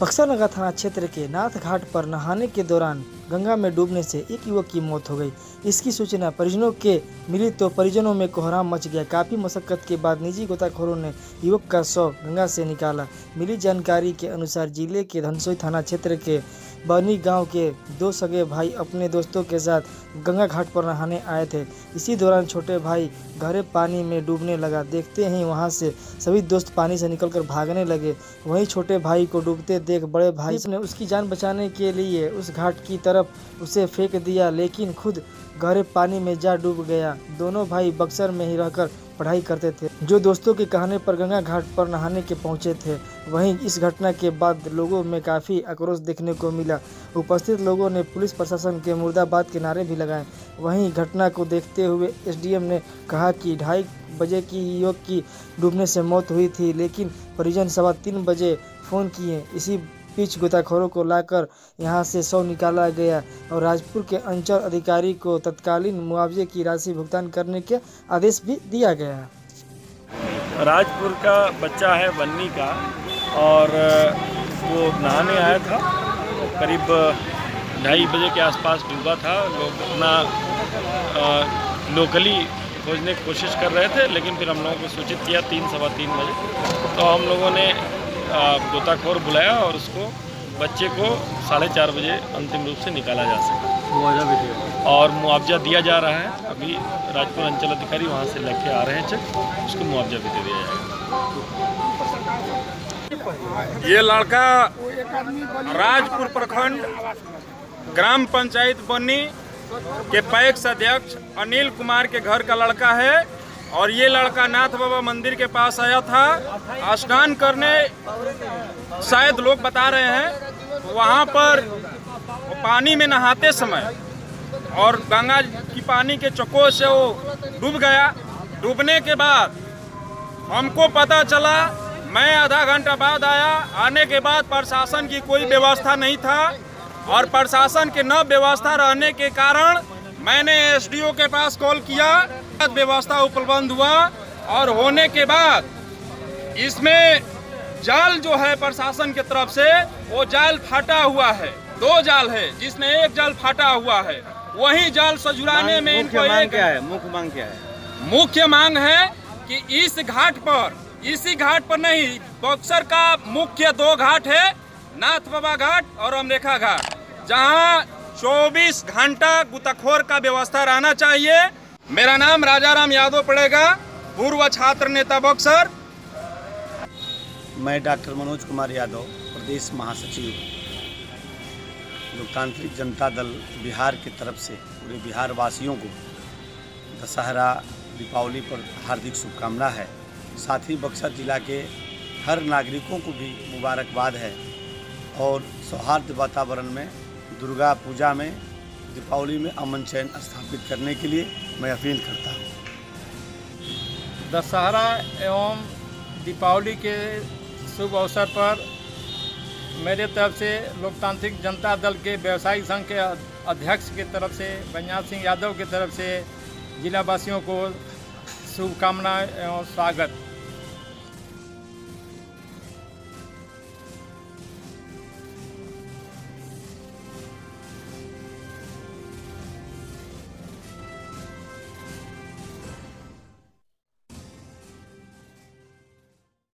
बक्सर नगर थाना क्षेत्र के नाथ घाट पर नहाने के दौरान गंगा में डूबने से एक युवक की मौत हो गई। इसकी सूचना परिजनों के मिली तो परिजनों में कोहराम मच गया। काफ़ी मशक्कत के बाद निजी गोताखोरों ने युवक का शव गंगा से निकाला। मिली जानकारी के अनुसार ज़िले के धनसोई थाना क्षेत्र के बनी गाँव के दो सगे भाई अपने दोस्तों के साथ गंगा घाट पर नहाने आए थे। इसी दौरान छोटे भाई गहरे पानी में डूबने लगा। देखते ही वहाँ से सभी दोस्त पानी से निकलकर भागने लगे। वहीं छोटे भाई को डूबते देख बड़े भाई ने उसकी जान बचाने के लिए उस घाट की तरफ़ उसे फेंक दिया, लेकिन खुद गहरे पानी में जा डूब गया। दोनों भाई बक्सर में ही रहकर पढ़ाई करते थे, जो दोस्तों के कहने पर गंगा घाट पर नहाने के पहुँचे थे। वहीं इस घटना के बाद लोगों में काफ़ी आक्रोश देखने को मिला। उपस्थित लोगों ने पुलिस प्रशासन के मुर्दाबाद के नारे भी लगाए। वहीं घटना को देखते हुए एसडीएम ने कहा कि ढाई बजे की युवक की डूबने से मौत हुई थी, लेकिन परिजन सवा तीन बजे फ़ोन किए। इसी बीच गोताखोरों को लाकर यहाँ से शव निकाला गया और राजपुर के अंचल अधिकारी को तत्कालीन मुआवजे की राशि भुगतान करने के आदेश भी दिया गया। राजपुर का बच्चा है बन्नी का और वो नहाने आया था। करीब ढाई बजे के आसपास डूबा था। लोग अपना लोकली खोजने की कोशिश कर रहे थे, लेकिन फिर हम लोगों को सूचित किया तीन, सवा तीन बजे। तो हम लोगों ने गोताखोर बुलाया और उसको बच्चे को साढ़े चार बजे अंतिम रूप से निकाला जा सका। मुआवजा भी दिया। और मुआवजा दिया जा रहा है। अभी राजपुर अंचल अधिकारी वहाँ से लेके आ रहे हैं चेक। उसको मुआवजा भी दे दिया जाएगा। ये लड़का राजपुर प्रखंड ग्राम पंचायत बनी के पैक्स अध्यक्ष अनिल कुमार के घर का लड़का है। और ये लड़का नाथ बाबा मंदिर के पास आया था। स्नान करने शायद लोग बता रहे हैं, वहाँ पर पानी में नहाते समय और गंगा की पानी के चक्कों से वो डूब गया। डूबने के बाद हमको पता चला, मैं आधा घंटा बाद आया। आने के बाद प्रशासन की कोई व्यवस्था नहीं था और प्रशासन के न व्यवस्था रहने के कारण मैंने एसडीओ के पास कॉल किया। व्यवस्था उपलब्ध हुआ और होने के बाद इसमें जाल जो है प्रशासन की तरफ़ से वो जाल फाटा हुआ है। दो जाल है जिसमें एक जाल फाटा हुआ है। वही जाल सजुराने में इनको एक क्या है? मुख्य मांग क्या है? मुख्य मांग है कि इस घाट पर इसी घाट पर नहीं बक्सर का मुख्य दो घाट है नाथ बाबा घाट और अमरेखा घाट जहाँ 24 घंटा गुतखोर का व्यवस्था रहना चाहिए। मेरा नाम राजाराम यादव पड़ेगा, पूर्व छात्र नेता बक्सर। मैं डॉक्टर मनोज कुमार यादव, प्रदेश महासचिव लोकतांत्रिक जनता दल बिहार की तरफ़ से पूरे बिहार वासियों को दशहरा, दीपावली पर हार्दिक शुभकामना है। साथ ही बक्सर जिला के हर नागरिकों को भी मुबारकबाद है और सौहार्द वातावरण में, दुर्गा पूजा में दीपावली में अमन चैन स्थापित करने के लिए मैं अपील करता हूँ। दशहरा एवं दीपावली के शुभ अवसर पर मेरे तरफ़ से लोकतांत्रिक जनता दल के व्यवसायिक संघ के अध्यक्ष की तरफ़ से, बनियाल सिंह यादव की तरफ़ से जिला वासियों को शुभकामनाएँ एवं स्वागत।